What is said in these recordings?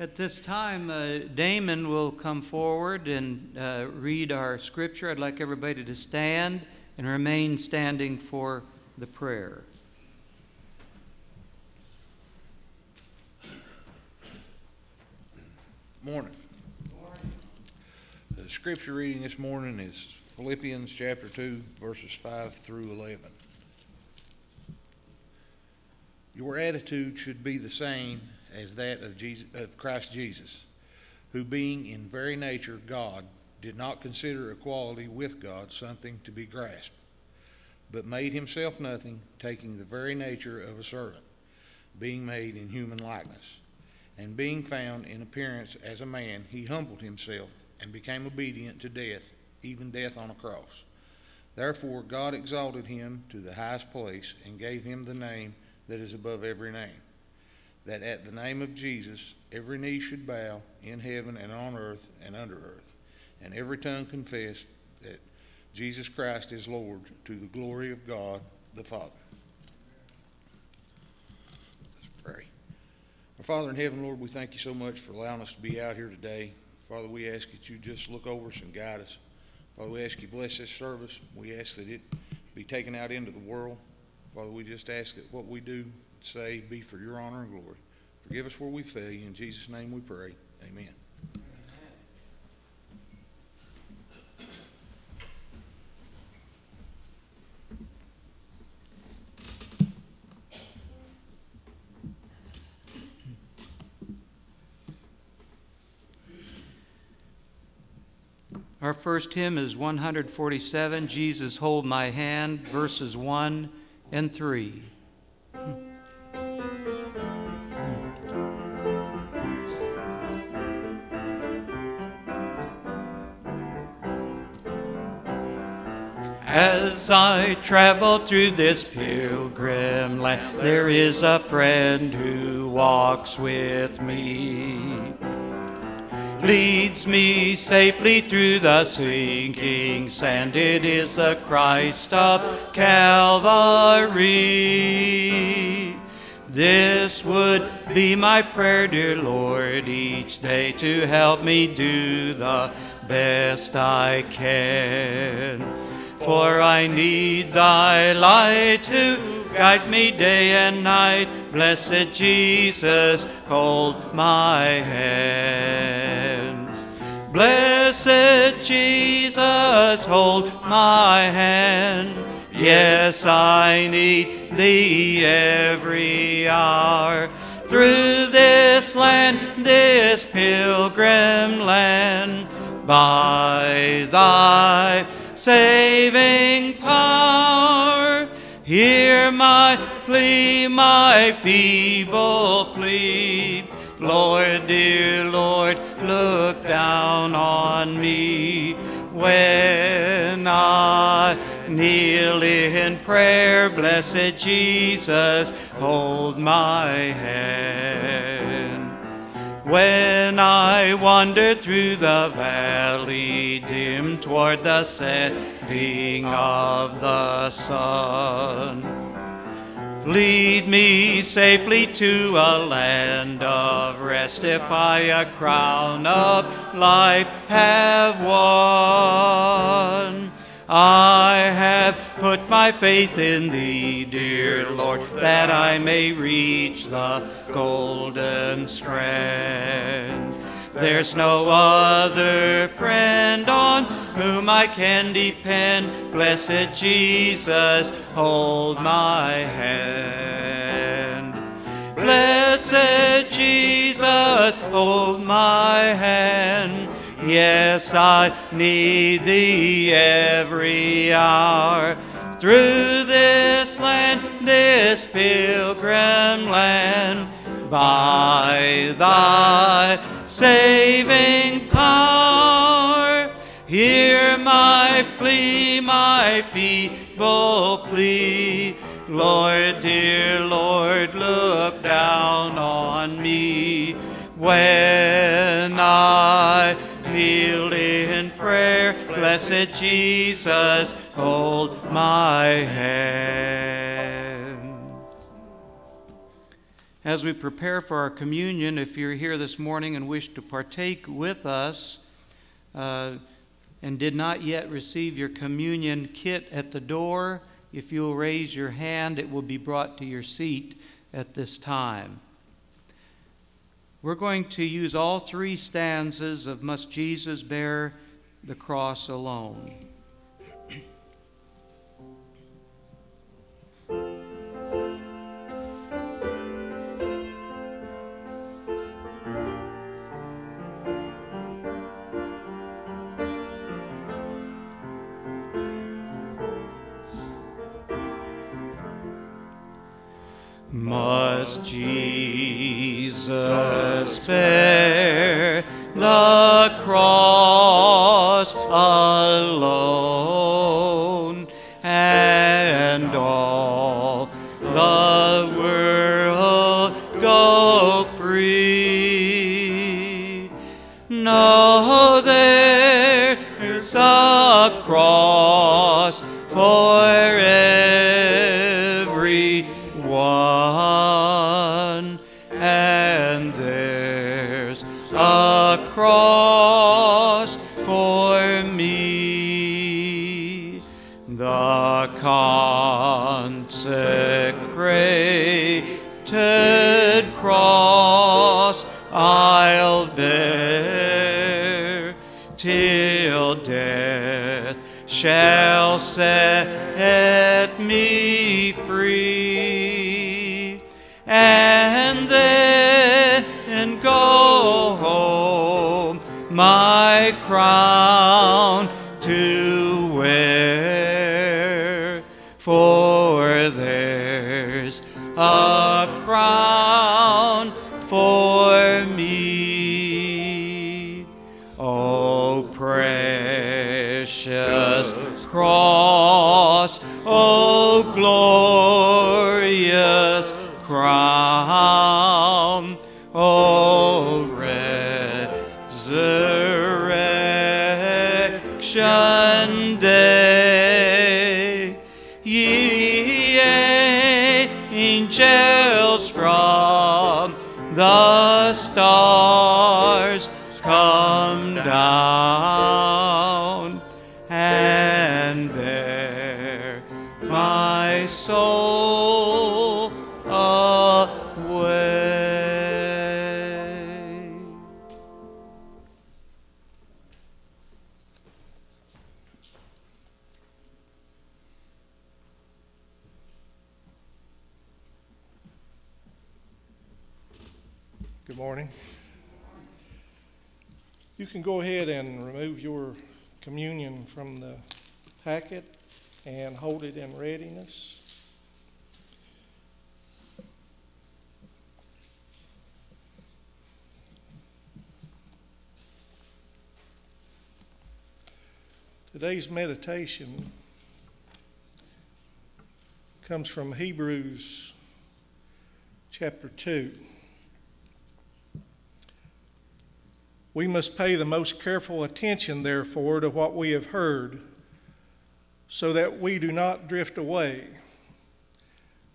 At this time, uh, Damon will come forward and uh, read our scripture. I'd like everybody to stand and remain standing for the prayer. Morning. The scripture reading this morning is Philippians chapter 2, verses 5 through 11. Your attitude should be the same as that of, Jesus, of Christ Jesus, who, being in very nature God, did not consider equality with God something to be grasped, but made himself nothing, taking the very nature of a servant, being made in human likeness. And being found in appearance as a man, he humbled himself and became obedient to death, even death on a cross. Therefore, God exalted him to the highest place and gave him the name that is above every name, that at the name of Jesus every knee should bow in heaven and on earth and under earth, and every tongue confess that Jesus Christ is Lord to the glory of God the Father. Let's pray. Our Father in heaven, Lord, we thank you so much for allowing us to be out here today. Father, we ask that you just look over us and guide us. Father, we ask you bless this service. We ask that it be taken out into the world. Father, we just ask that what we do, say, be for your honor and glory. Forgive us where we fail you. In Jesus' name we pray. Amen. Our first hymn is 147, Jesus Hold My Hand, verses 1 and 3. As I travel through this pilgrim land, there is a friend who walks with me leads me safely through the sinking sand. It is the Christ of Calvary. This would be my prayer, dear Lord, each day to help me do the best I can. For I need thy light to guide me day and night. Blessed Jesus, hold my hand. Blessed Jesus, hold my hand. Yes, I need thee every hour. Through this land, this pilgrim land, by thy saving power. Hear my plea, my feeble plea. Lord, dear Lord, look down on me when I kneel in prayer. Blessed Jesus, hold my hand. When I wander through the valley dim toward the setting of the sun, lead me safely to a land of rest if I a crown of life have won. I have put my faith in thee, dear Lord, that I may reach the golden strand. There's no other friend on whom I can depend. Blessed Jesus, hold my hand. Blessed Jesus, hold my hand. Yes, I need thee every hour. Through this land, this pilgrim land, by thy saving power, hear my plea, my feeble plea. Lord, dear Lord, look down on me when I. Blessed Jesus, hold my hand. as we prepare for our communion, if you're here this morning and wish to partake with us uh, and did not yet receive your communion kit at the door, if you'll raise your hand, it will be brought to your seat at this time. We're going to use all three stanzas of Must Jesus Bear the Cross Alone. Shall set me free, and then go home my crown Good morning. You can go ahead and remove your communion from the packet and hold it in readiness. Today's meditation comes from Hebrews chapter 2. We must pay the most careful attention, therefore, to what we have heard, so that we do not drift away.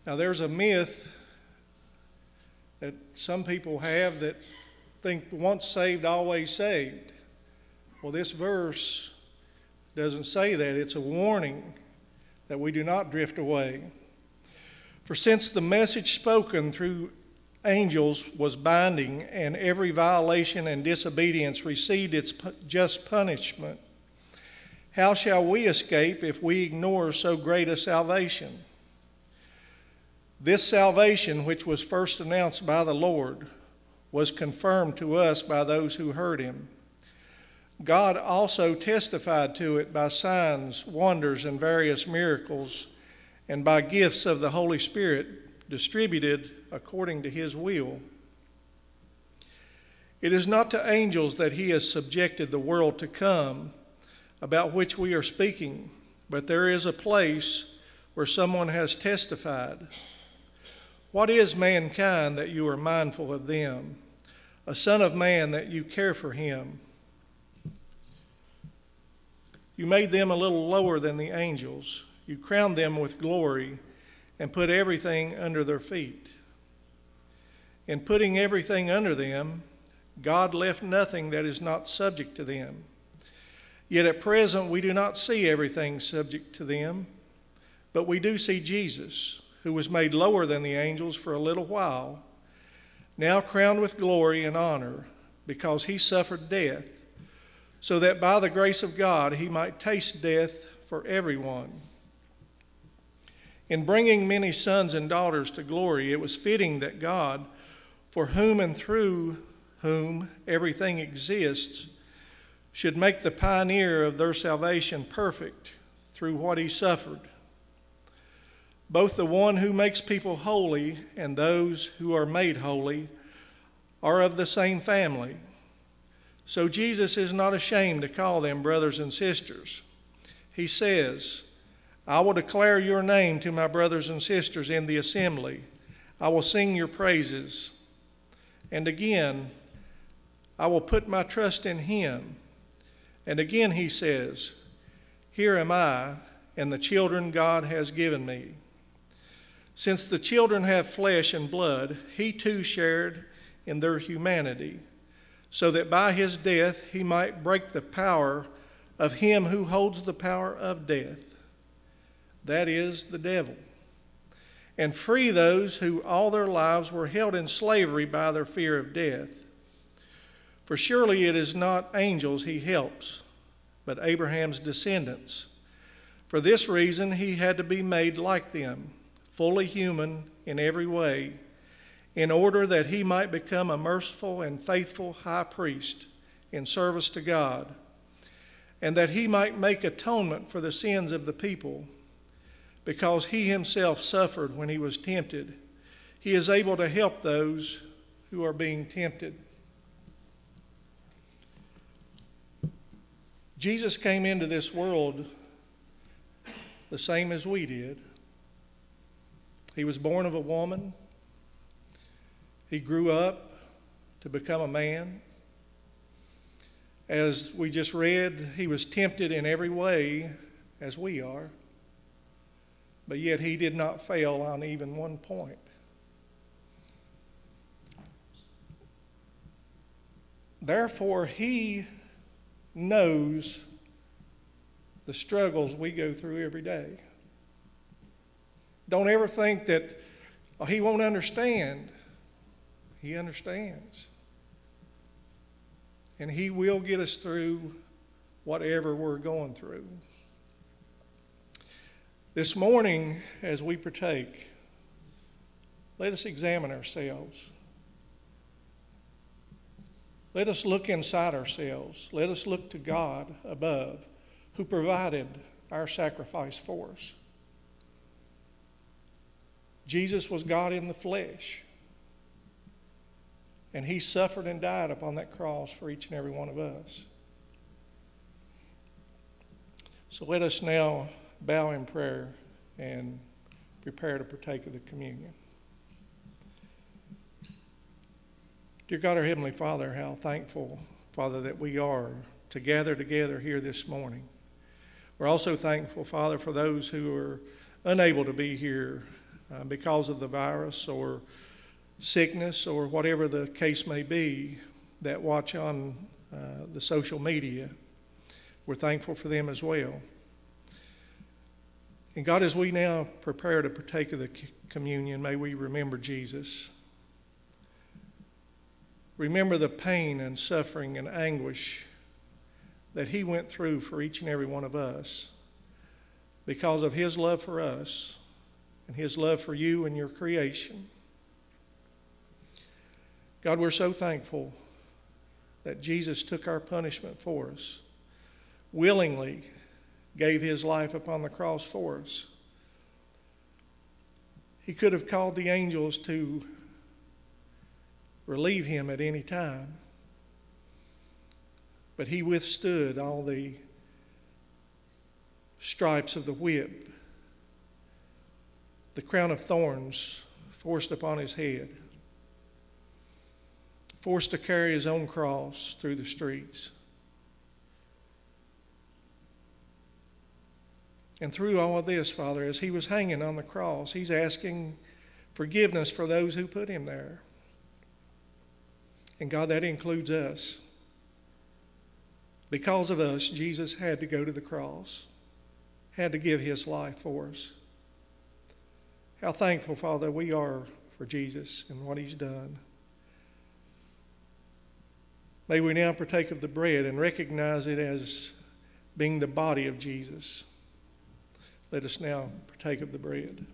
Now, there's a myth that some people have that think once saved, always saved. Well, this verse doesn't say that. It's a warning that we do not drift away. For since the message spoken through angels was binding, and every violation and disobedience received its just punishment, how shall we escape if we ignore so great a salvation? This salvation, which was first announced by the Lord, was confirmed to us by those who heard him. God also testified to it by signs, wonders, and various miracles, and by gifts of the Holy Spirit distributed according to his will. It is not to angels that he has subjected the world to come, about which we are speaking, but there is a place where someone has testified. What is mankind that you are mindful of them? A son of man that you care for him? You made them a little lower than the angels. You crowned them with glory and put everything under their feet. In putting everything under them, God left nothing that is not subject to them. Yet at present we do not see everything subject to them, but we do see Jesus, who was made lower than the angels for a little while, now crowned with glory and honor, because he suffered death, so that by the grace of God he might taste death for everyone. In bringing many sons and daughters to glory, it was fitting that God, for whom and through whom everything exists, should make the pioneer of their salvation perfect through what he suffered. Both the one who makes people holy and those who are made holy are of the same family. So Jesus is not ashamed to call them brothers and sisters. He says, I will declare your name to my brothers and sisters in the assembly. I will sing your praises. And again, I will put my trust in him. And again he says, Here am I and the children God has given me. Since the children have flesh and blood, he too shared in their humanity, so that by his death he might break the power of him who holds the power of death, that is, the devil, and free those who all their lives were held in slavery by their fear of death. For surely it is not angels he helps, but Abraham's descendants. For this reason he had to be made like them, fully human in every way, in order that he might become a merciful and faithful high priest in service to God, and that he might make atonement for the sins of the people. Because he himself suffered when he was tempted, he is able to help those who are being tempted. Jesus came into this world the same as we did. He was born of a woman. He grew up to become a man. As we just read, he was tempted in every way as we are, but yet he did not fail on even one point. Therefore, he knows the struggles we go through every day. Don't ever think that oh, he won't understand. He understands. And he will get us through whatever we're going through. This morning, as we partake, let us examine ourselves. Let us look inside ourselves. Let us look to God above, who provided our sacrifice for us. Jesus was God in the flesh, and he suffered and died upon that cross for each and every one of us. So let us now bow in prayer and prepare to partake of the communion. Dear God, our Heavenly Father, how thankful, Father, that we are to gather together here this morning. We're also thankful, Father, for those who are unable to be here uh, because of the virus or sickness or whatever the case may be that watch on uh, the social media. We're thankful for them as well. And God, as we now prepare to partake of the communion, may we remember Jesus. Remember the pain and suffering and anguish that He went through for each and every one of us because of His love for us and His love for you and your creation. God, we're so thankful that Jesus took our punishment for us, willingly gave His life upon the cross for us. He could have called the angels to relieve him at any time. But he withstood all the stripes of the whip, the crown of thorns forced upon his head, forced to carry his own cross through the streets. And through all of this, Father, as he was hanging on the cross, he's asking forgiveness for those who put him there. And God, that includes us. Because of us, Jesus had to go to the cross, had to give his life for us. How thankful, Father, we are for Jesus and what he's done. May we now partake of the bread and recognize it as being the body of Jesus. Let us now partake of the bread.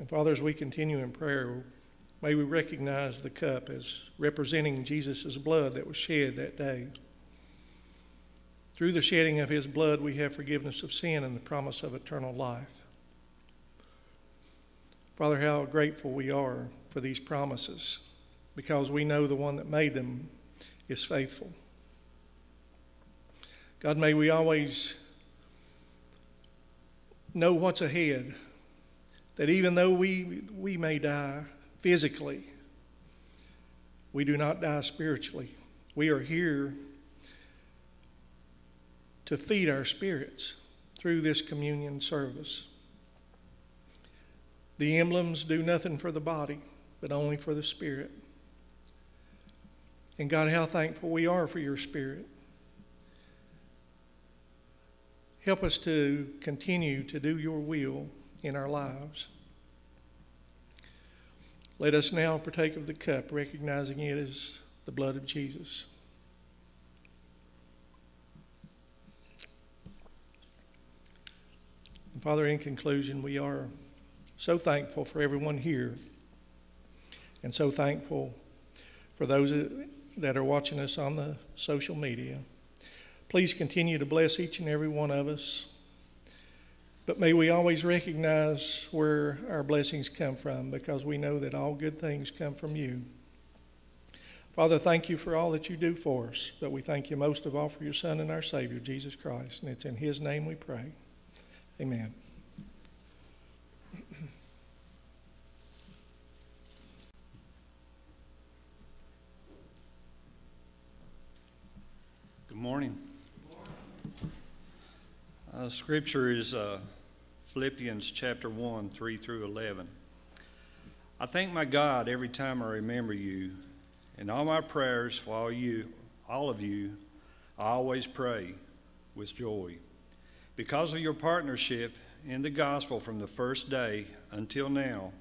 And Father, as we continue in prayer, may we recognize the cup as representing Jesus' blood that was shed that day. Through the shedding of his blood, we have forgiveness of sin and the promise of eternal life. Father, how grateful we are for these promises because we know the one that made them is faithful. God, may we always know what's ahead, that even though we, we may die physically, we do not die spiritually. We are here to feed our spirits through this communion service. The emblems do nothing for the body, but only for the spirit. And God, how thankful we are for your spirit. Help us to continue to do your will in our lives. Let us now partake of the cup, recognizing it as the blood of Jesus. Father, in conclusion, we are so thankful for everyone here and so thankful for those that are watching us on the social media. Please continue to bless each and every one of us. But may we always recognize where our blessings come from because we know that all good things come from you. Father, thank you for all that you do for us, but we thank you most of all for your Son and our Savior, Jesus Christ. And it's in His name we pray. Amen. Good morning. Uh, scripture is uh, Philippians chapter 1, 3 through 11. I thank my God every time I remember you. and all my prayers for all you, all of you, I always pray with joy. Because of your partnership in the gospel from the first day until now,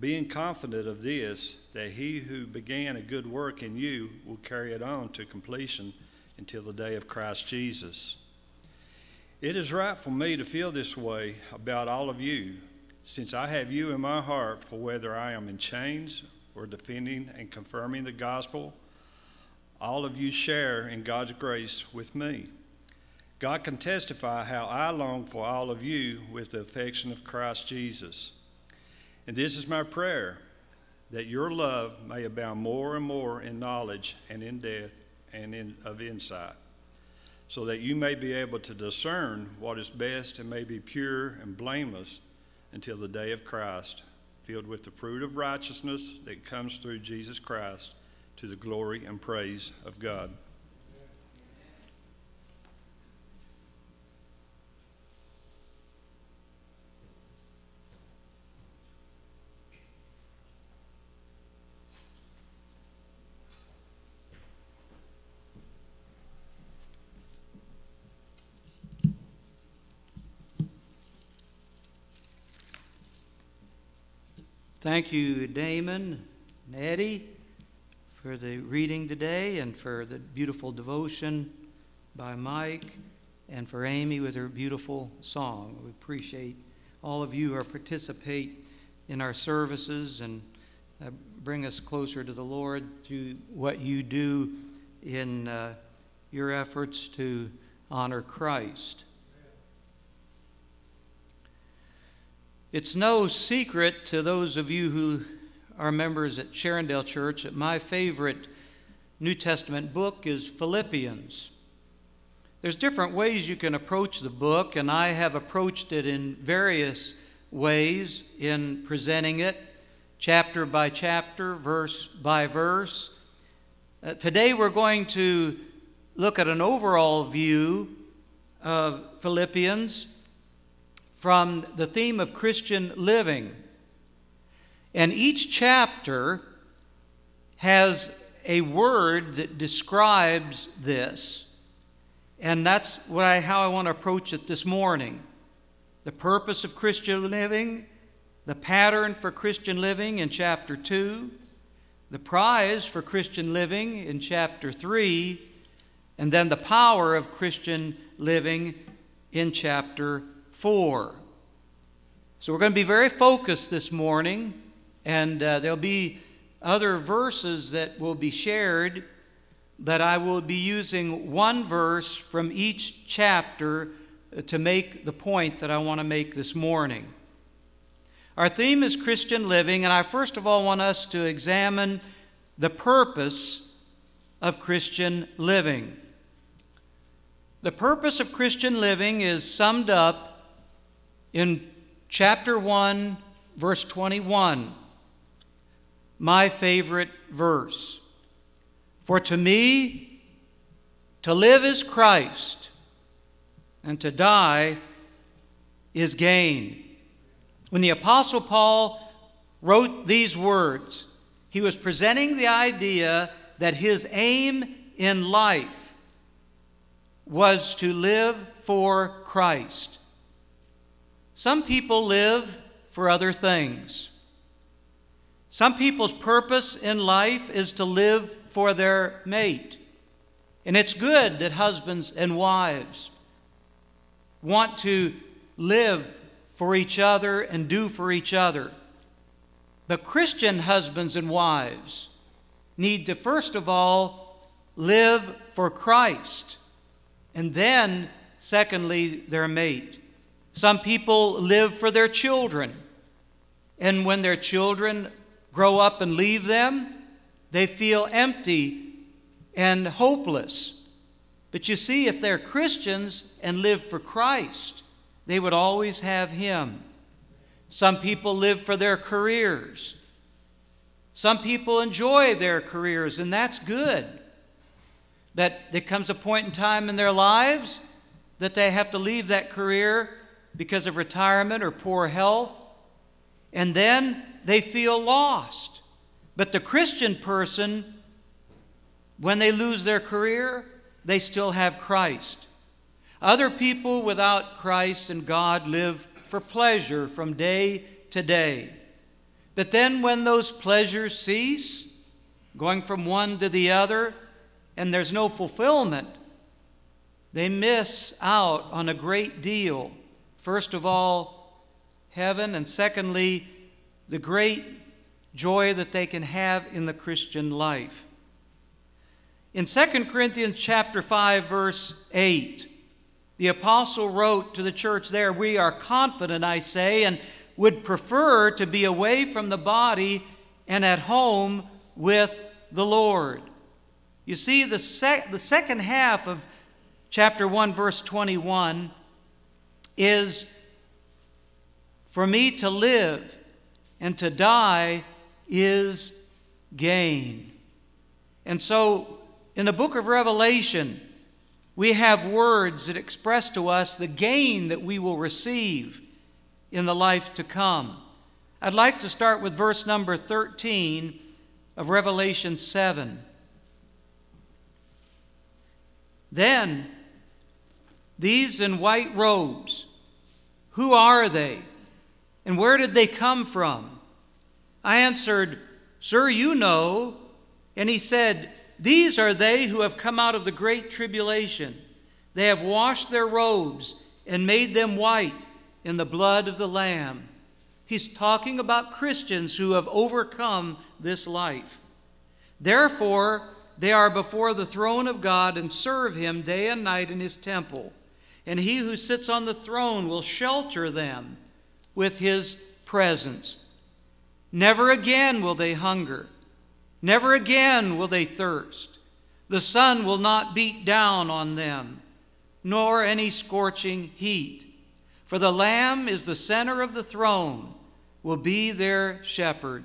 being confident of this, that he who began a good work in you will carry it on to completion until the day of Christ Jesus. It is right for me to feel this way about all of you, since I have you in my heart for whether I am in chains or defending and confirming the gospel, all of you share in God's grace with me. God can testify how I long for all of you with the affection of Christ Jesus. And this is my prayer that your love may abound more and more in knowledge and in depth and in, of insight, so that you may be able to discern what is best and may be pure and blameless until the day of Christ, filled with the fruit of righteousness that comes through Jesus Christ to the glory and praise of God. Thank you, Damon and Eddie, for the reading today and for the beautiful devotion by Mike and for Amy with her beautiful song. We appreciate all of you who participate in our services and uh, bring us closer to the Lord through what you do in uh, your efforts to honor Christ. It's no secret to those of you who are members at Sharondale Church that my favorite New Testament book is Philippians. There's different ways you can approach the book, and I have approached it in various ways in presenting it, chapter by chapter, verse by verse. Uh, today we're going to look at an overall view of Philippians from the theme of Christian living. And each chapter has a word that describes this. And that's what I, how I want to approach it this morning. The purpose of Christian living, the pattern for Christian living in chapter 2, the prize for Christian living in chapter 3, and then the power of Christian living in chapter 4. So we're going to be very focused this morning, and uh, there'll be other verses that will be shared, but I will be using one verse from each chapter uh, to make the point that I want to make this morning. Our theme is Christian living, and I first of all want us to examine the purpose of Christian living. The purpose of Christian living is summed up in chapter 1, verse 21. My favorite verse. For to me, to live is Christ, and to die is gain. When the Apostle Paul wrote these words, he was presenting the idea that his aim in life was to live for Christ. Some people live for other things. Some people's purpose in life is to live for their mate. And it's good that husbands and wives want to live for each other and do for each other. But Christian husbands and wives need to first of all live for Christ and then, secondly, their mate. Some people live for their children, and when their children grow up and leave them, they feel empty and hopeless. But you see, if they're Christians and live for Christ, they would always have Him. Some people live for their careers. Some people enjoy their careers, and that's good But there comes a point in time in their lives that they have to leave that career because of retirement or poor health, and then they feel lost. But the Christian person, when they lose their career, they still have Christ. Other people without Christ and God live for pleasure from day to day. But then when those pleasures cease, going from one to the other, and there's no fulfillment, they miss out on a great deal. First of all, heaven, and secondly, the great joy that they can have in the Christian life. In 2 Corinthians chapter 5 verse 8, the apostle wrote to the church there, "We are confident, I say, and would prefer to be away from the body and at home with the Lord." You see, the, sec- the second half of chapter 1, verse 21 is for me to live and to die is gain. And so in the book of Revelation, we have words that express to us the gain that we will receive in the life to come. I'd like to start with verse number 13 of Revelation 7. Then, these in white robes, who are they? And where did they come from? I answered, Sir, you know. And he said, These are they who have come out of the great tribulation. They have washed their robes and made them white in the blood of the Lamb. He's talking about Christians who have overcome this life. Therefore, they are before the throne of God and serve him day and night in his temple. And he who sits on the throne will shelter them with his presence. Never again will they hunger. Never again will they thirst. The sun will not beat down on them, nor any scorching heat. For the Lamb is the center of the throne, will be their shepherd.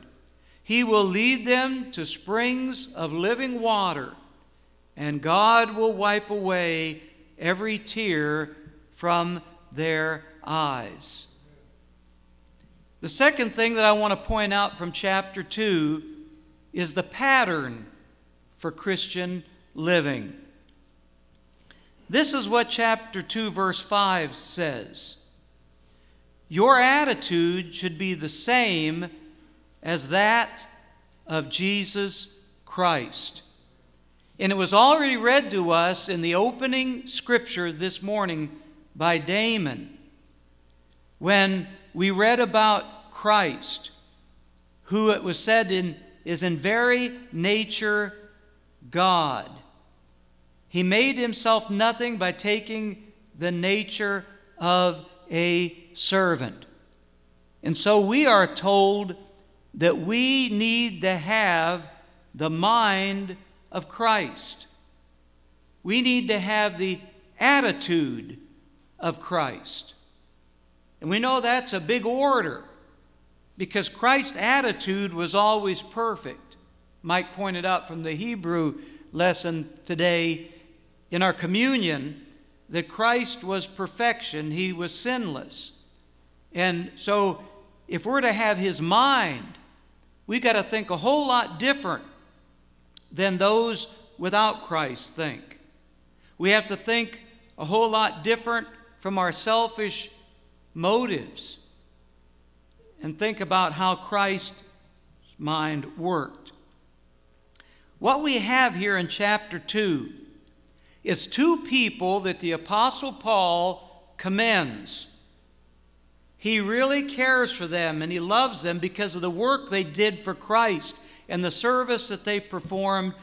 He will lead them to springs of living water, and God will wipe away every tear from their eyes. The second thing that I want to point out from chapter 2 is the pattern for Christian living. This is what chapter 2, verse 5 says Your attitude should be the same as that of Jesus Christ. And it was already read to us in the opening scripture this morning by Damon when we read about Christ, who it was said in, is in very nature God. He made himself nothing by taking the nature of a servant. And so we are told that we need to have the mind of Christ. We need to have the attitude of Christ. And we know that's a big order because Christ's attitude was always perfect. Mike pointed out from the Hebrew lesson today in our communion that Christ was perfection, he was sinless. And so, if we're to have his mind, we've got to think a whole lot different than those without Christ think. We have to think a whole lot different from our selfish motives and think about how Christ's mind worked. What we have here in chapter 2 is two people that the Apostle Paul commends. He really cares for them and he loves them because of the work they did for Christ and the service that they performed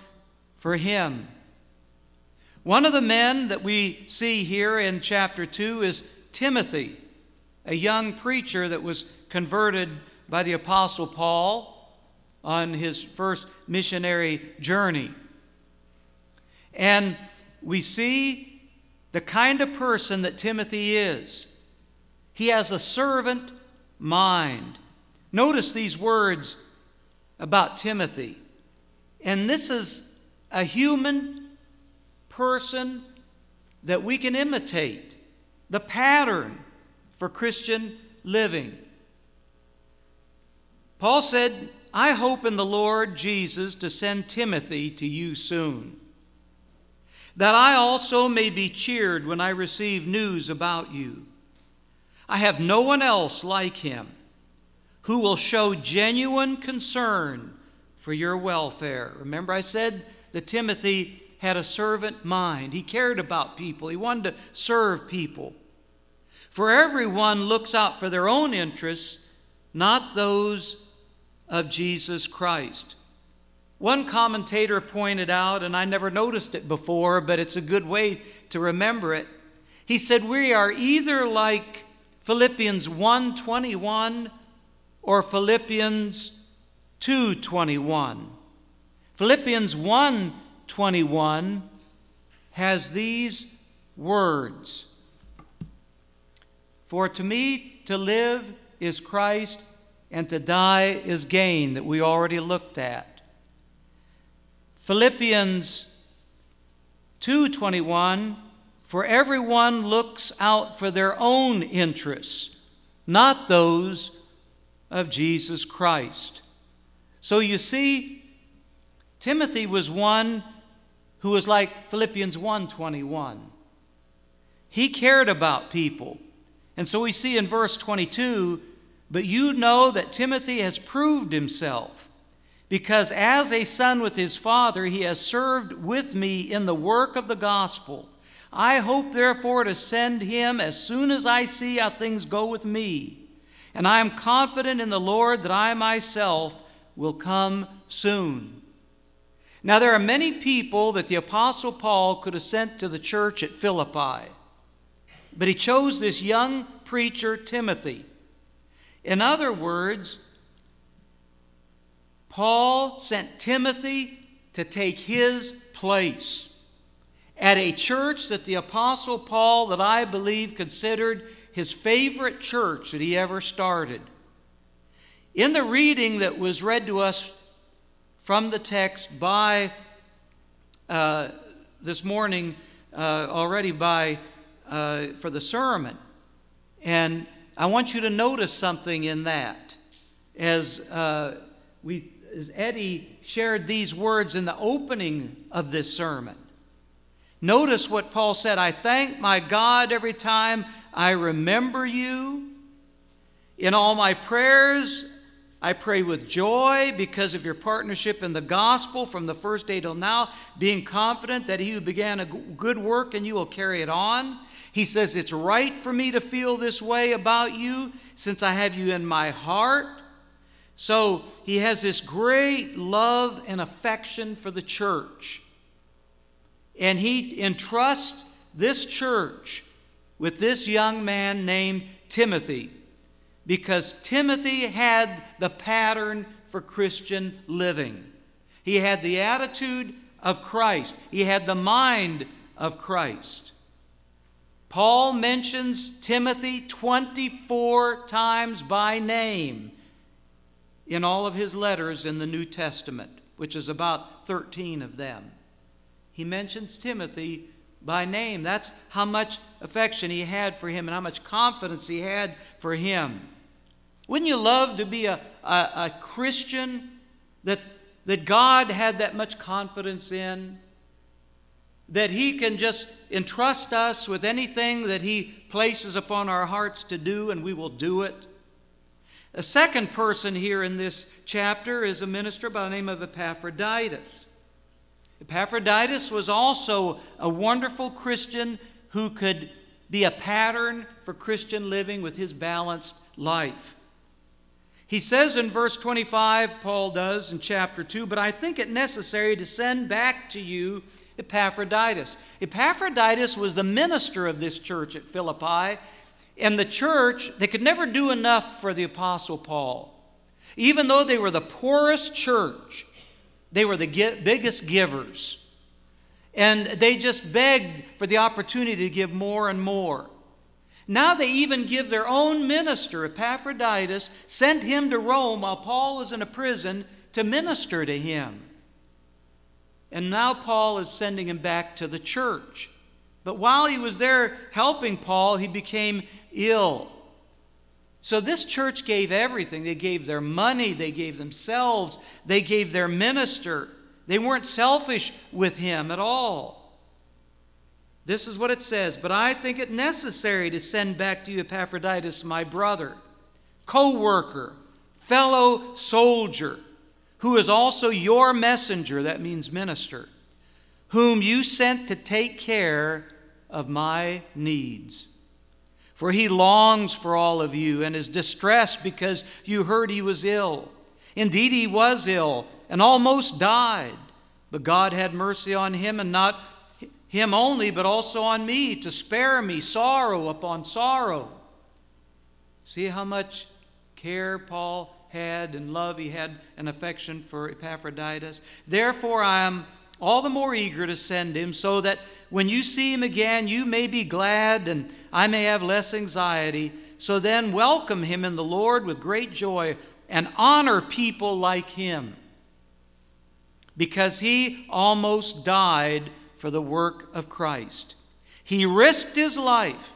for him. One of the men that we see here in chapter 2 is Timothy, a young preacher that was converted by the Apostle Paul on his first missionary journey. And we see the kind of person that Timothy is. He has a servant mind. Notice these words about Timothy. And this is a human person that we can imitate, the pattern for Christian living. Paul said, I hope in the Lord Jesus to send Timothy to you soon that I also may be cheered when I receive news about you. I have no one else like him who will show genuine concern for your welfare. Remember, I said that Timothy had a servant mind. He cared about people, he wanted to serve people. For everyone looks out for their own interests, not those of Jesus Christ. One commentator pointed out, and I never noticed it before, but it's a good way to remember it. He said, We are either like Philippians 1:21 or Philippians 2:21. Philippians 1:21 has these words. For to me to live is Christ and to die is gain that we already looked at. Philippians 2:21 For everyone looks out for their own interests, not those of Jesus Christ. So you see Timothy was one who was like Philippians 1:21. He cared about people. And so we see in verse 22, but you know that Timothy has proved himself because as a son with his father, he has served with me in the work of the gospel. I hope, therefore, to send him as soon as I see how things go with me. And I am confident in the Lord that I myself will come soon. Now, there are many people that the Apostle Paul could have sent to the church at Philippi, but he chose this young preacher, Timothy. In other words, Paul sent Timothy to take his place at a church that the Apostle Paul, that I believe, considered his favorite church that he ever started. In the reading that was read to us from the text by uh, this morning uh, already by uh, for the sermon, and I want you to notice something in that as uh, we as Eddie shared these words in the opening of this sermon. Notice what Paul said I thank my God every time I remember you. In all my prayers, I pray with joy because of your partnership in the gospel from the first day till now, being confident that he who began a good work and you will carry it on. He says, It's right for me to feel this way about you since I have you in my heart. So he has this great love and affection for the church. And he entrusts this church with this young man named Timothy because Timothy had the pattern for Christian living. He had the attitude of Christ, he had the mind of Christ. Paul mentions Timothy 24 times by name in all of his letters in the New Testament, which is about 13 of them. He mentions Timothy by name. That's how much affection he had for him and how much confidence he had for him. Wouldn't you love to be a, a, a Christian that, that God had that much confidence in? That He can just entrust us with anything that He places upon our hearts to do, and we will do it? A second person here in this chapter is a minister by the name of Epaphroditus. Epaphroditus was also a wonderful Christian who could be a pattern for Christian living with his balanced life. He says in verse 25, Paul does in chapter 2, but I think it necessary to send back to you Epaphroditus. Epaphroditus was the minister of this church at Philippi, and the church, they could never do enough for the Apostle Paul. Even though they were the poorest church, they were the biggest givers. And they just begged for the opportunity to give more and more. Now they even give their own minister, Epaphroditus, sent him to Rome while Paul was in a prison to minister to him. And now Paul is sending him back to the church. But while he was there helping Paul, he became ill. So this church gave everything. They gave their money, they gave themselves, they gave their minister. They weren't selfish with him at all. This is what it says But I think it necessary to send back to you Epaphroditus, my brother, co worker, fellow soldier, who is also your messenger, that means minister, whom you sent to take care of my needs. For he longs for all of you and is distressed because you heard he was ill. Indeed, he was ill and almost died. But God had mercy on him, and not him only, but also on me, to spare me sorrow upon sorrow. See how much care Paul had and love he had and affection for Epaphroditus? Therefore, I am all the more eager to send him, so that when you see him again, you may be glad and I may have less anxiety. So then, welcome him in the Lord with great joy and honor people like him, because he almost died for the work of Christ. He risked his life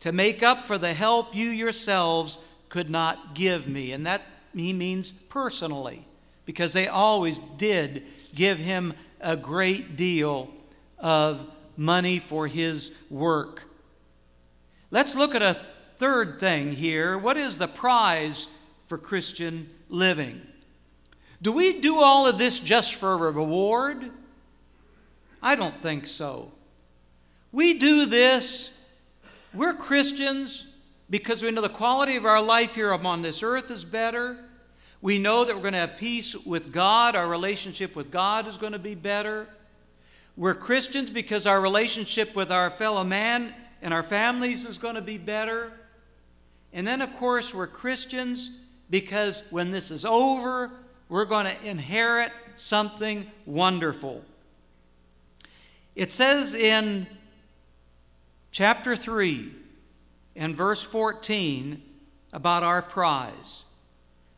to make up for the help you yourselves could not give me. And that he means personally, because they always did give him a great deal of money for his work. Let's look at a third thing here. What is the prize for Christian living? Do we do all of this just for a reward? I don't think so. We do this, we're Christians because we know the quality of our life here upon this earth is better. We know that we're going to have peace with God, our relationship with God is going to be better. We're Christians because our relationship with our fellow man and our families is going to be better. And then, of course, we're Christians because when this is over, we're going to inherit something wonderful. It says in chapter 3 and verse 14 about our prize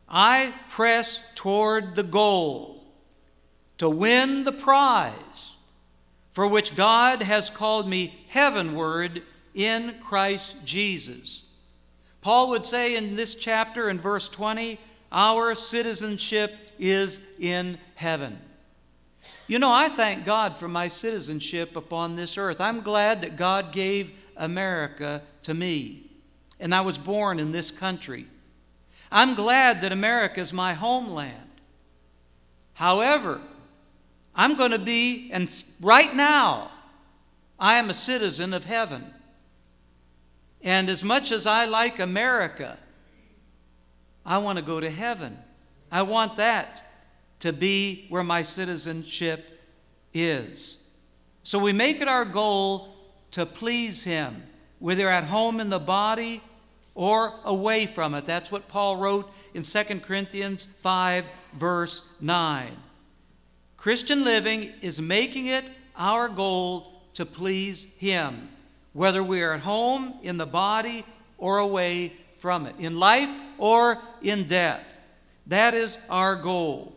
I press toward the goal to win the prize for which God has called me heavenward in Christ Jesus. Paul would say in this chapter, in verse 20, our citizenship is in heaven. You know, I thank God for my citizenship upon this earth. I'm glad that God gave America to me, and I was born in this country. I'm glad that America is my homeland. However, I'm going to be, and right now, I am a citizen of heaven. And as much as I like America, I want to go to heaven. I want that to be where my citizenship is. So we make it our goal to please Him, whether at home in the body or away from it. That's what Paul wrote in 2 Corinthians 5, verse 9. Christian living is making it our goal to please Him, whether we are at home, in the body, or away from it, in life or in death. That is our goal.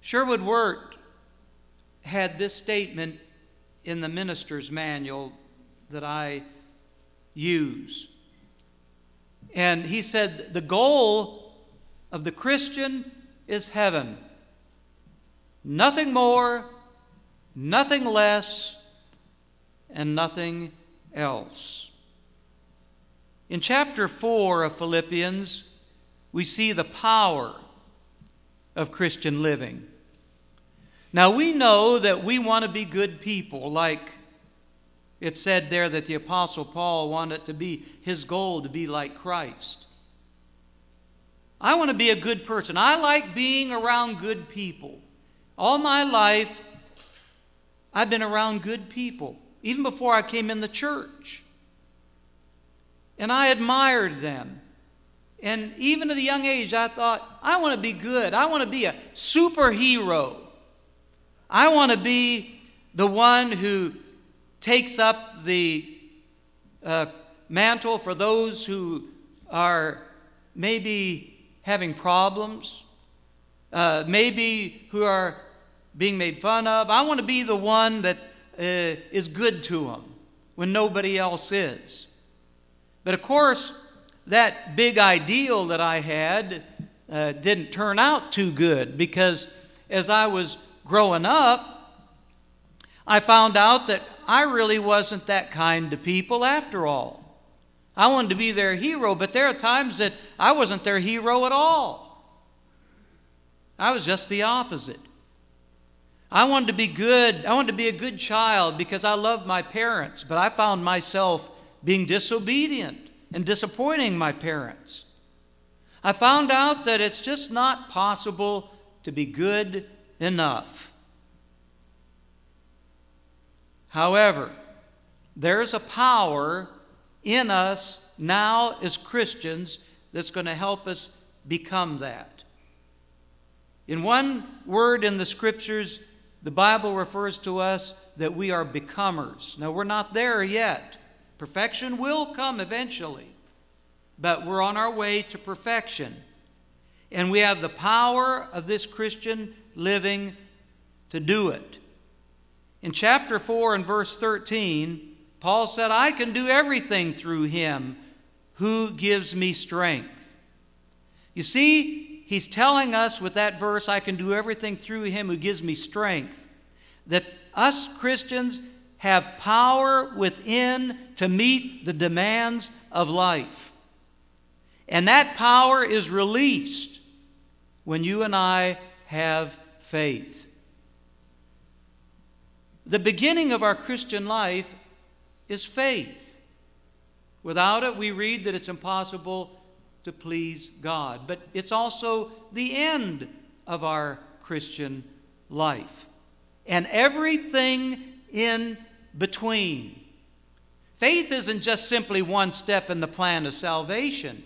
Sherwood Wirt had this statement in the minister's manual that I use. And he said, The goal of the Christian is heaven. Nothing more, nothing less, and nothing else. In chapter 4 of Philippians, we see the power of Christian living. Now, we know that we want to be good people, like it said there that the Apostle Paul wanted to be his goal to be like Christ. I want to be a good person. I like being around good people. All my life, I've been around good people, even before I came in the church. And I admired them. And even at a young age, I thought, I want to be good. I want to be a superhero. I want to be the one who takes up the uh, mantle for those who are maybe having problems, uh, maybe who are being made fun of. I want to be the one that uh, is good to them when nobody else is. But of course, that big ideal that I had uh, didn't turn out too good because as I was growing up, I found out that I really wasn't that kind to people after all. I wanted to be their hero, but there are times that I wasn't their hero at all. I was just the opposite. I wanted to be good. I wanted to be a good child because I loved my parents, but I found myself being disobedient and disappointing my parents. I found out that it's just not possible to be good enough. However, there's a power in us now as Christians that's going to help us become that. In one word in the scriptures, the Bible refers to us that we are becomers. Now, we're not there yet. Perfection will come eventually, but we're on our way to perfection. And we have the power of this Christian living to do it. In chapter 4 and verse 13, Paul said, I can do everything through him who gives me strength. You see, he's telling us with that verse, I can do everything through him who gives me strength, that us Christians have power within to meet the demands of life. And that power is released when you and I have faith. The beginning of our Christian life is faith. Without it, we read that it's impossible to please God. But it's also the end of our Christian life. And everything in between. Faith isn't just simply one step in the plan of salvation,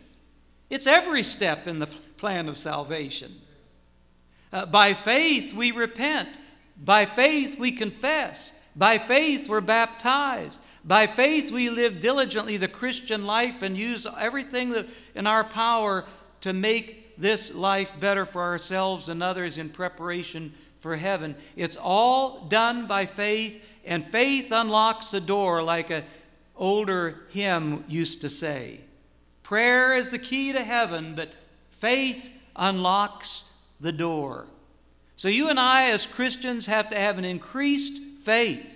it's every step in the plan of salvation. Uh, by faith, we repent. By faith, we confess. By faith, we're baptized. By faith, we live diligently the Christian life and use everything in our power to make this life better for ourselves and others in preparation for heaven. It's all done by faith, and faith unlocks the door, like an older hymn used to say. Prayer is the key to heaven, but faith unlocks the door. So you and I, as Christians, have to have an increased faith.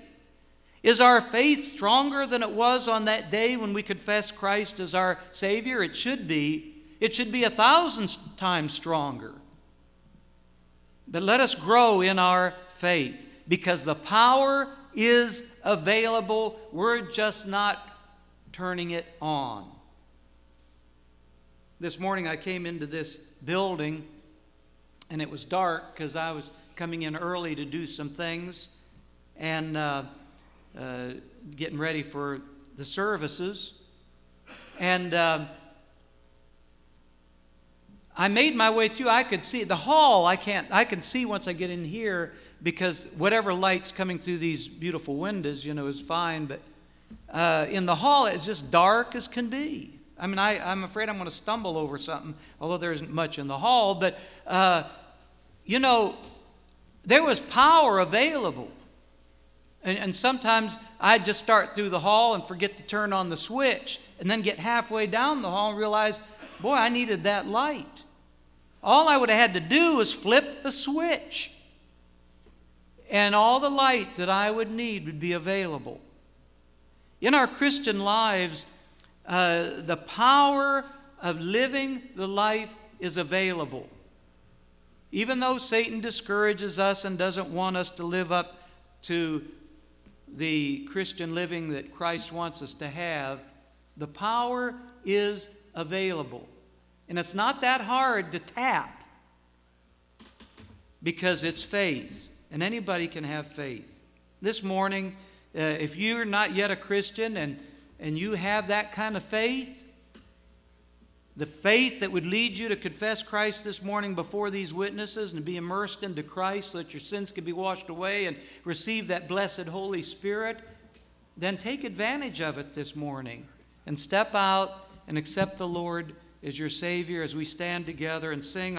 Is our faith stronger than it was on that day when we confessed Christ as our Savior? It should be. It should be a thousand times stronger. But let us grow in our faith because the power is available. We're just not turning it on. This morning I came into this building and it was dark because I was coming in early to do some things and uh, uh, getting ready for the services. And uh, I made my way through. I could see the hall. I can't. I can see once I get in here because whatever light's coming through these beautiful windows, you know, is fine. But uh, in the hall, it's just dark as can be. I mean, I, I'm afraid I'm going to stumble over something, although there isn't much in the hall. But uh, you know, there was power available. And, and sometimes I'd just start through the hall and forget to turn on the switch, and then get halfway down the hall and realize, boy, I needed that light. All I would have had to do was flip a switch, and all the light that I would need would be available. In our Christian lives, uh, the power of living the life is available. Even though Satan discourages us and doesn't want us to live up to the Christian living that Christ wants us to have, the power is available. And it's not that hard to tap because it's faith. And anybody can have faith. This morning, uh, if you're not yet a Christian and, and you have that kind of faith, the faith that would lead you to confess Christ this morning before these witnesses and be immersed into Christ so that your sins could be washed away and receive that blessed Holy Spirit, then take advantage of it this morning and step out and accept the Lord as your Savior as we stand together and sing.